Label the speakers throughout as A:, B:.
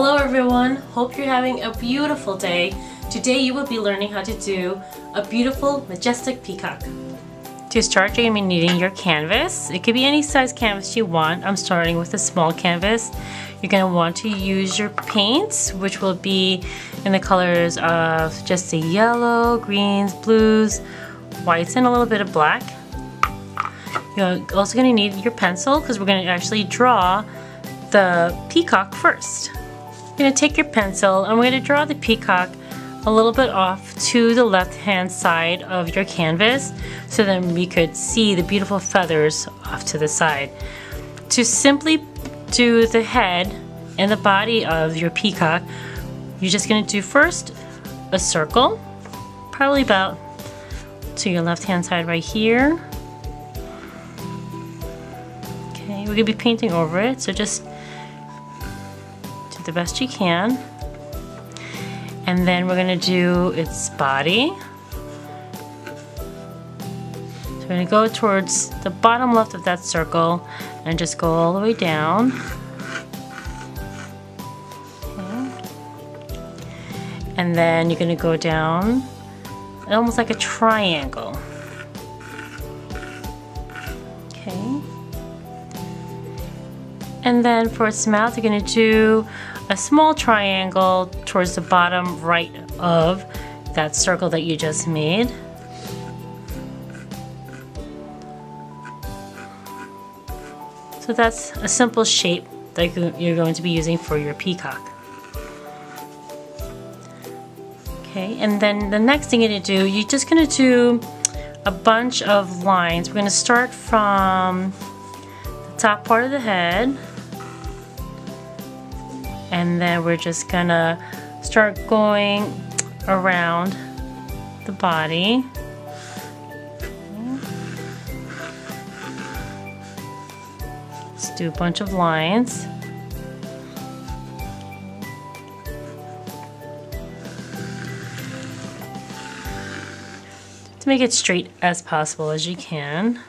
A: Hello everyone, hope you're having a beautiful day. Today you will be learning how to do a beautiful majestic peacock. To start you're going to be needing your canvas. It could be any size canvas you want. I'm starting with a small canvas. You're going to want to use your paints which will be in the colors of just the yellow, greens, blues, whites, and a little bit of black. You're also going to need your pencil because we're going to actually draw the peacock first. You're going to take your pencil and we're going to draw the peacock a little bit off to the left hand side of your canvas so then we could see the beautiful feathers off to the side. To simply do the head and the body of your peacock, you're just going to do first a circle, probably about to your left hand side right here. Okay, we're going to be painting over it, so just the best you can. And then we're to do its body. So we're to go towards the bottom left of that circle and just go all the way down. And then you're to go down almost like a triangle. And then for its mouth, you're going to do a small triangle towards the bottom right of that circle that you just made. So that's a simple shape that you're going to be using for your peacock. Okay, and then the next thing you're to do, you're just going to do a bunch of lines. We're going to start from the top part of the head and then we're just gonna start going around the body. Let's do a bunch of lines. To make it straight as possible as you can.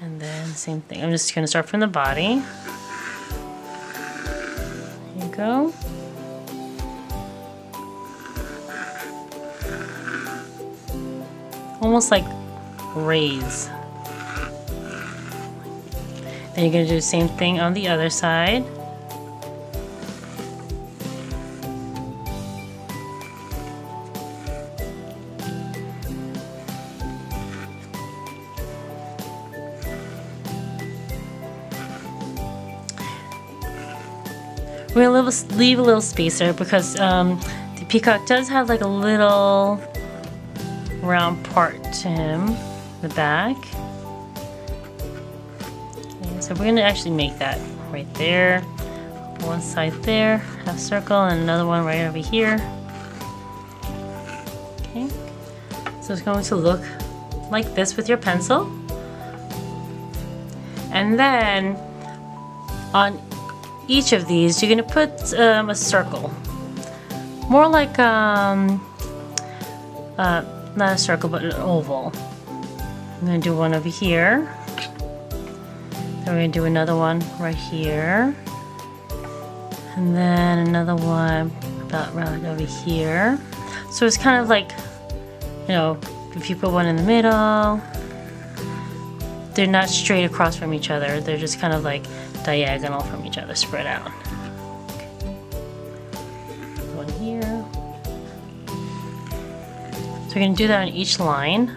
A: And then same thing I'm just gonna start from the body go. Almost like rays. Then you're going to do the same thing on the other side. We're gonna leave a little spacer because um, the peacock does have like a little round part to him, the back. Okay, so we're gonna actually make that right there. One side there, half circle, and another one right over here. Okay, so it's going to look like this with your pencil. And then on each of these, you're going to put um, a circle. More like, um, uh, not a circle, but an oval. I'm going to do one over here. Then we're going to do another one right here. And then another one about right over here. So it's kind of like, you know, if you put one in the middle, they're not straight across from each other. They're just kind of like diagonal from each other, spread out. One here. So we're going to do that on each line.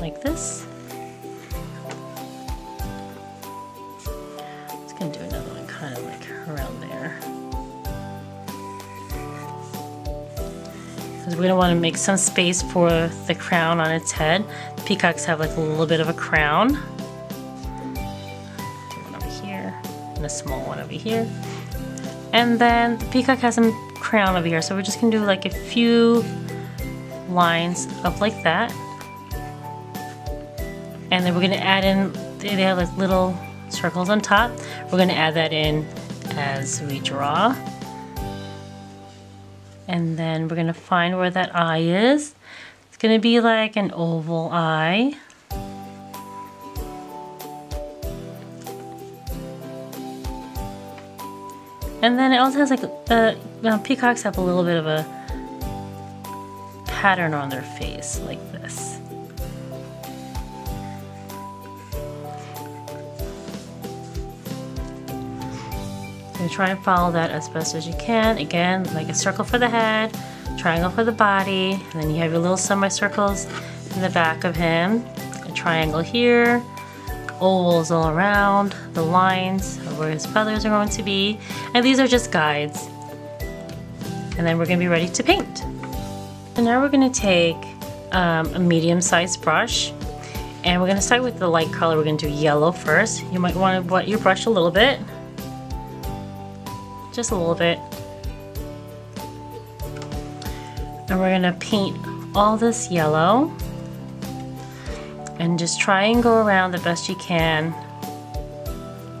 A: Like this. It's going to do another one kind of like around there. We're going to want to make some space for the crown on its head. The peacocks have like a little bit of a crown. Small one over here. And then the peacock has some crown over here, so we're just gonna do like a few lines up like that. And then we're gonna add in, they have like little circles on top. We're gonna add that in as we draw. And then we're gonna find where that eye is. It's gonna be like an oval eye. And then it also has like, uh, uh, peacocks have a little bit of a pattern on their face like this. So try and follow that as best as you can. Again, like a circle for the head, triangle for the body, and then you have your little semicircles in the back of him. A triangle here, ovals all around, the lines of where his feathers are going to be. And these are just guides. And then we're gonna be ready to paint. So now we're gonna take um, a medium-sized brush and we're gonna start with the light color. We're gonna do yellow first. You might wanna wet your brush a little bit just a little bit. And we're gonna paint all this yellow and just try and go around the best you can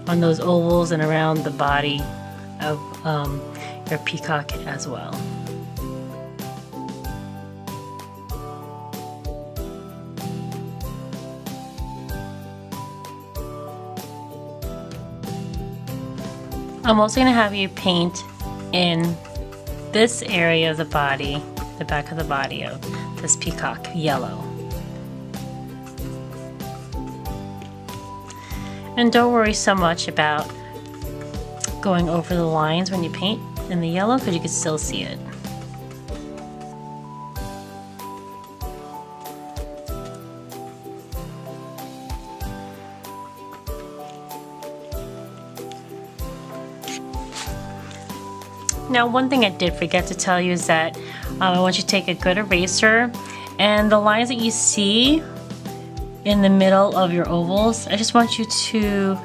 A: on those ovals and around the body of um, your peacock as well. I'm also going to have you paint in this area of the body, the back of the body of this peacock, yellow. And don't worry so much about going over the lines when you paint in the yellow because you can still see it. Now one thing I did forget to tell you is that um, I want you to take a good eraser and the lines that you see in the middle of your ovals, I just want you to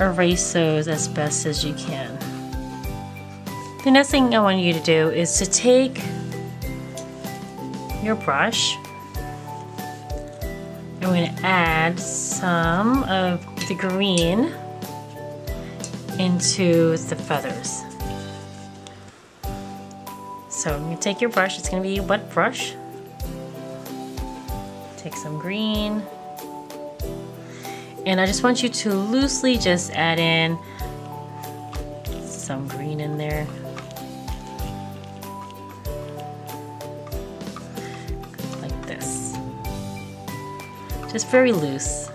A: erase those as best as you can. The next thing I want you to do is to take your brush we're going to add some of the green into the feathers. So you take your brush, it's gonna be a wet brush. Take some green. And I just want you to loosely just add in some green in there. Like this. Just very loose.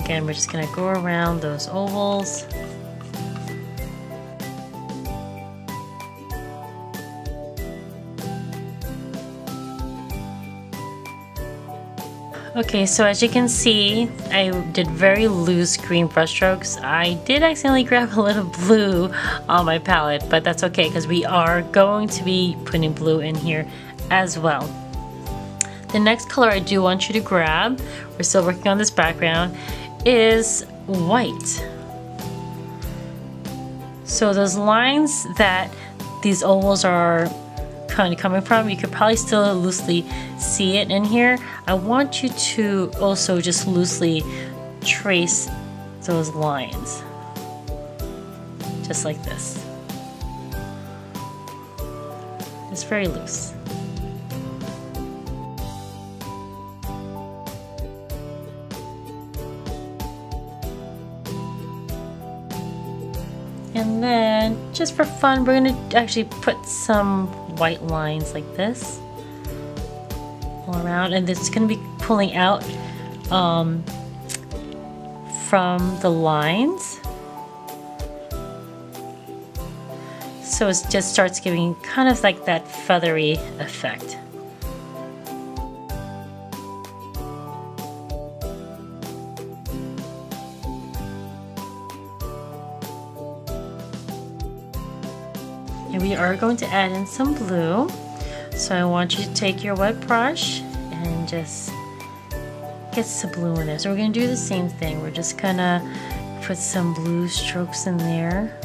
A: Again, we're just gonna go around those ovals. Okay, so as you can see, I did very loose green brush strokes. I did accidentally grab a little blue on my palette, but that's okay because we are going to be putting blue in here as well. The next color I do want you to grab, we're still working on this background, is white. So those lines that these ovals are kind of coming from. You could probably still loosely see it in here. I want you to also just loosely trace those lines. Just like this. It's very loose. And then, just for fun, we're gonna actually put some white lines like this all around. And it's going to be pulling out um, from the lines. So it just starts giving kind of like that feathery effect are going to add in some blue. So I want you to take your wet brush and just get some blue in there. So we're going to do the same thing. We're just going to put some blue strokes in there.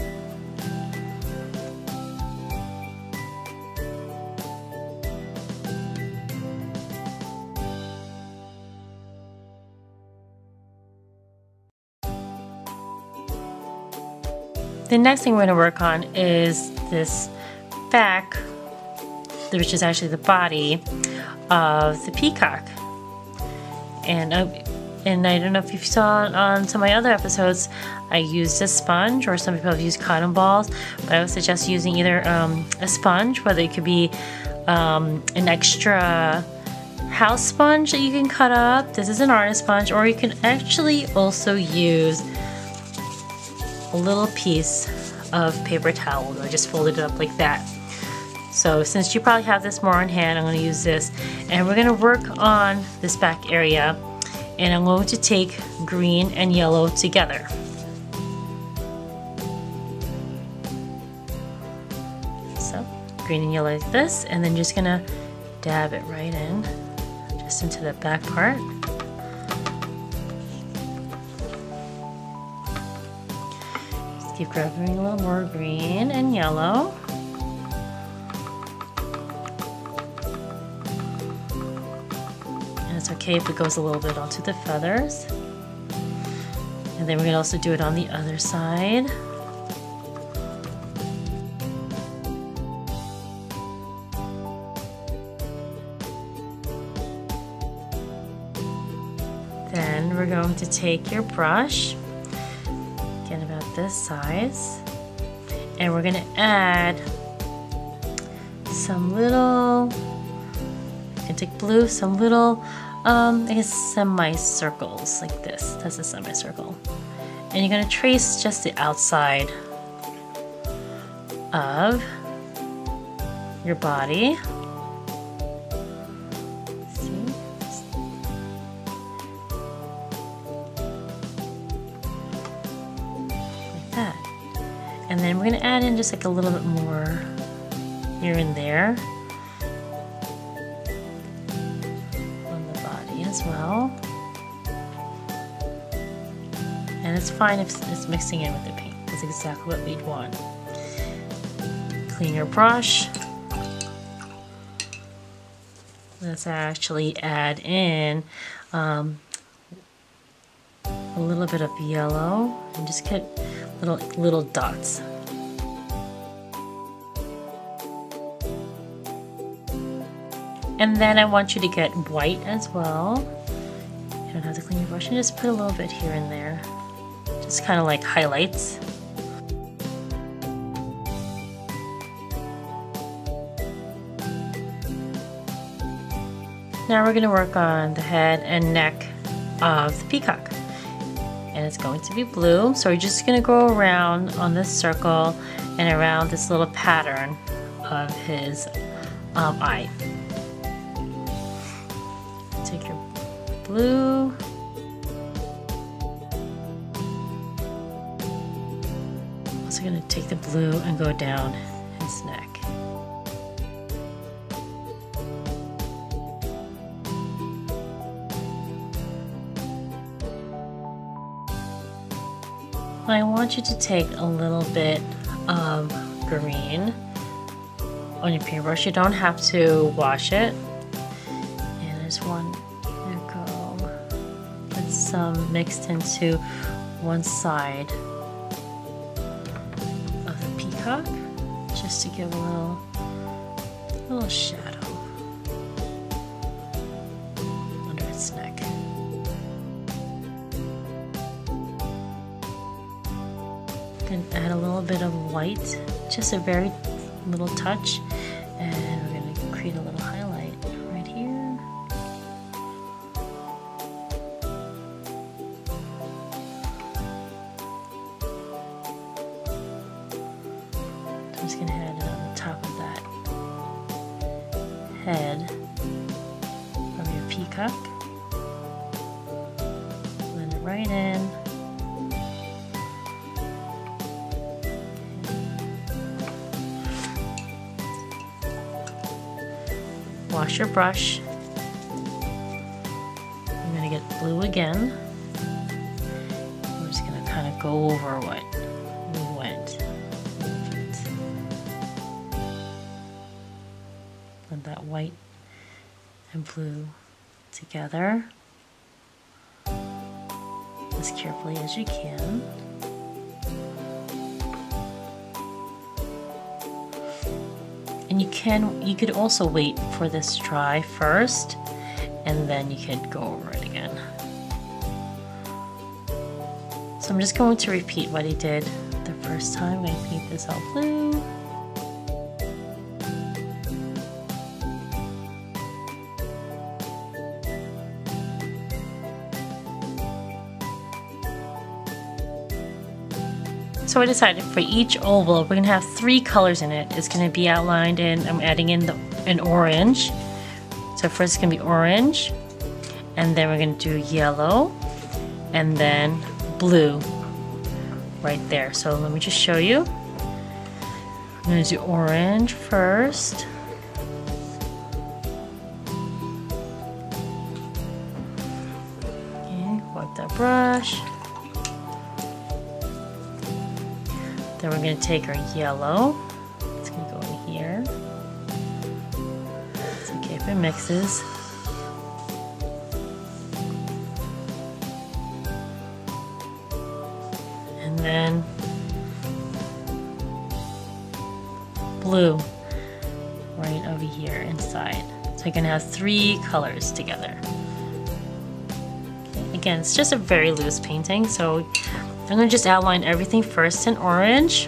A: The next thing we're going to work on is this back, which is actually the body of the peacock. And uh, And I don't know if you saw on some of my other episodes, I used a sponge or some people have used cotton balls, but I would suggest using either um, a sponge, whether it could be um, an extra house sponge that you can cut up. This is an artist sponge, or you can actually also use a little piece of paper towel. I just folded it up like that. So since you probably have this more on hand, I'm going to use this. And we're going to work on this back area. And I'm going to take green and yellow together. So green and yellow like this. And then just going to dab it right in, just into the back part. Just keep grabbing a little more green and yellow. If it goes a little bit onto the feathers. And then we're to also do it on the other side. Then we're going to take your brush, get about this size, and we're going to add some little, you can take blue, some little um, I guess semicircles like this. That's a semicircle. And you're gonna trace just the outside of your body. Like that. And then we're gonna add in just like a little bit more here and there. It's fine if it's mixing in with the paint. That's exactly what we'd want. Clean your brush. Let's actually add in um, a little bit of yellow and just get little little dots. And then I want you to get white as well. You don't have to clean your brush and just put a little bit here and there. Just kind of like highlights. Now we're going to work on the head and neck of the peacock. And it's going to be blue. So we're just going to go around on this circle and around this little pattern of his um, eye. Take your blue. Going to take the blue and go down his neck. I want you to take a little bit of green on your paintbrush. You don't have to wash it. And there's one some mixed into one side peacock just to give a little, little shadow under its neck. Can add a little bit of white, just a very little touch, Blend it right in. Wash your brush. I'm going to get blue again. I'm just going to kind of go over what we went. Went that white and blue together as carefully as you can. And you can, you could also wait for this dry first and then you could go over it again. So I'm just going to repeat what he did the first time. I paint this all blue. So I decided for each oval, we're gonna have three colors in it. It's gonna be outlined and I'm adding in the, an orange. So first it's gonna be orange, and then we're gonna do yellow, and then blue right there. So let me just show you. I'm gonna do orange first. Okay, wipe that brush. Then we're going to take our yellow. It's going to go in here. It's okay if it mixes. And then blue right over here inside. So going to have three colors together. Again, it's just a very loose painting, so I'm to just outline everything first in orange.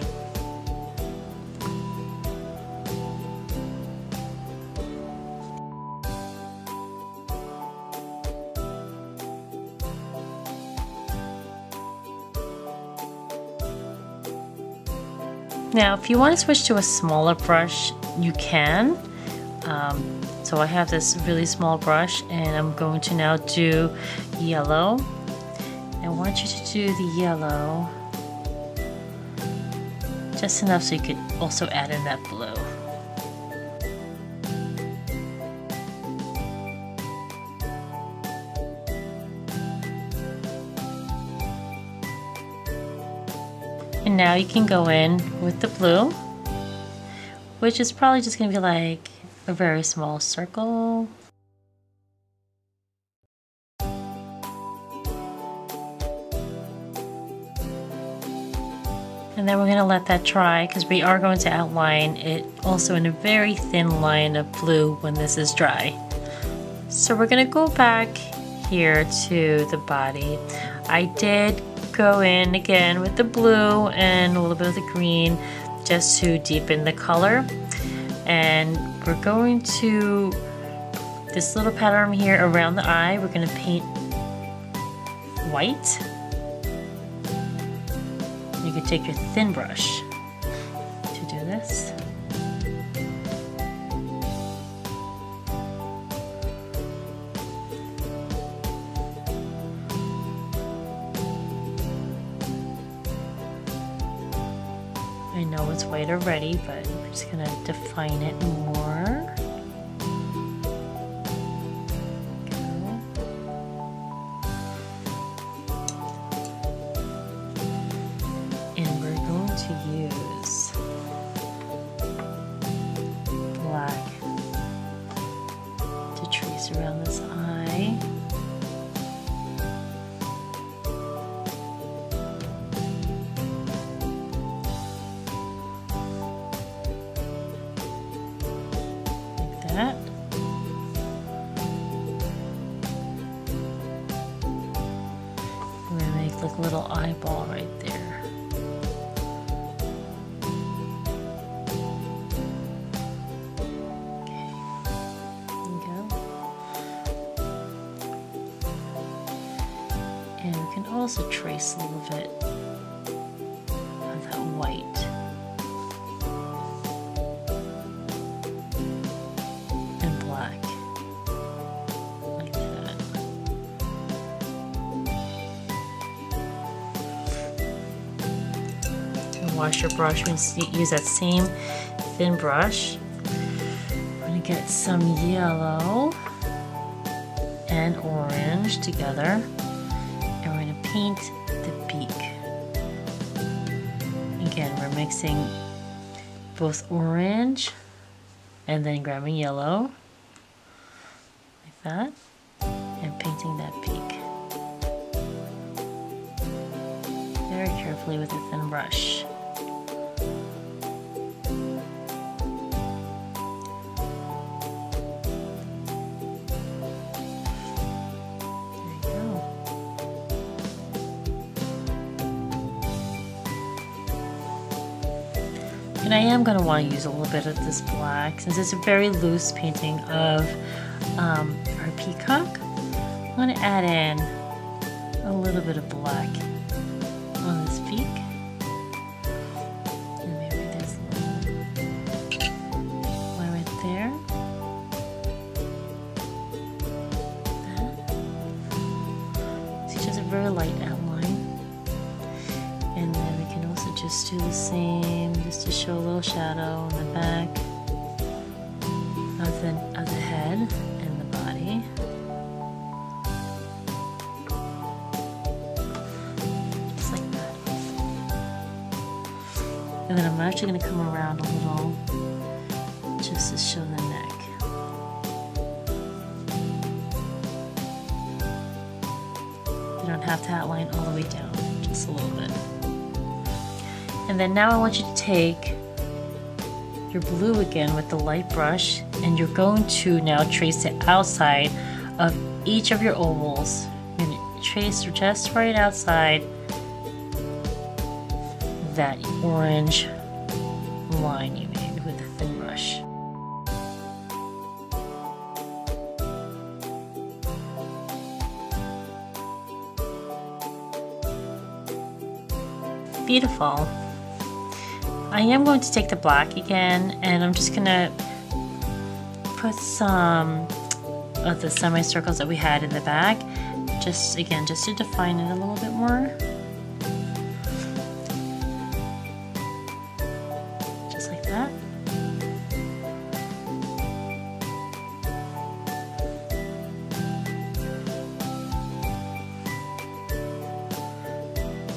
A: Now, if you want to switch to a smaller brush, you can. Um, so I have this really small brush and I'm going to now do yellow I want you to do the yellow just enough so you could also add in that blue. And now you can go in with the blue, which is probably just going to be like a very small circle. Then we're going to let that dry because we are going to outline it also in a very thin line of blue when this is dry. So we're going to go back here to the body. I did go in again with the blue and a little bit of the green just to deepen the color. And we're going to, this little pattern here around the eye, we're going to paint white could take your thin brush to do this. I know it's white already, but we're just gonna define it more. Also trace a little bit of that white. And black. Like that. Wash your brush. We use that same thin brush. I'm to get some yellow and orange together paint the beak. Again, we're mixing both orange and then grabbing yellow like that and painting that beak. Very carefully with a thin brush. I am going to want to use a little bit of this black since it's a very loose painting of um, our peacock. I'm going to add in a little bit of black on this beak. And maybe a little one right there. See, just a very light outline. Just do the same, just to show a little shadow on the back of the, of the head and the body. Just like that. And then I'm actually going to come around a little just to show the And then now I want you to take your blue again with the light brush and you're going to now trace the outside of each of your ovals. You're going to trace just right outside that orange line you made with a thin brush. Beautiful. I am going to take the black again and I'm just gonna put some of the semicircles that we had in the back just again just to define it a little bit more. Just like that.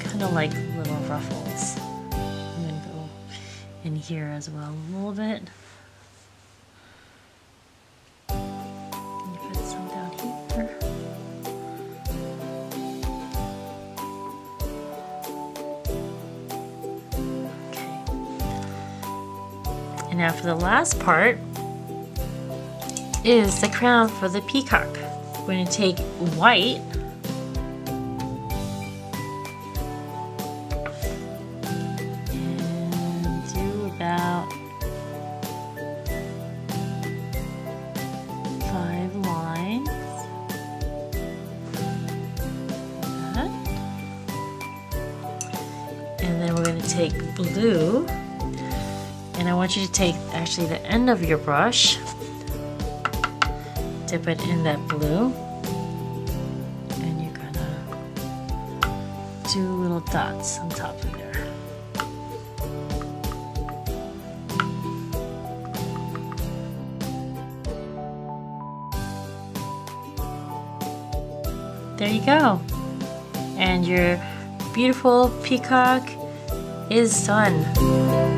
A: Kind of like little ruffles here as well. A little bit and now for the last part is the crown for the peacock. We're going to take white take blue, and I want you to take actually the end of your brush, dip it in that blue, and you're gonna do little dots on top of there. There you go. And your beautiful peacock is done.